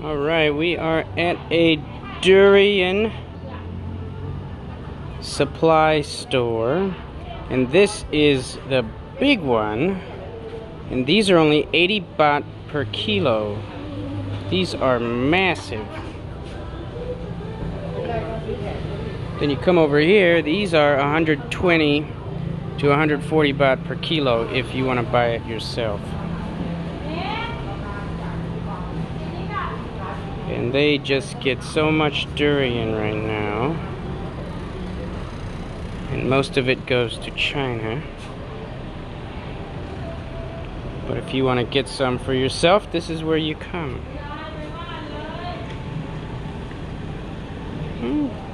All right, we are at a durian supply store, and this is the big one. And these are only 80 baht per kilo. These are massive. Then you come over here, these are 120 to 140 baht per kilo if you want to buy it yourself. And they just get so much durian right now. And most of it goes to China. But if you want to get some for yourself, this is where you come. Mm.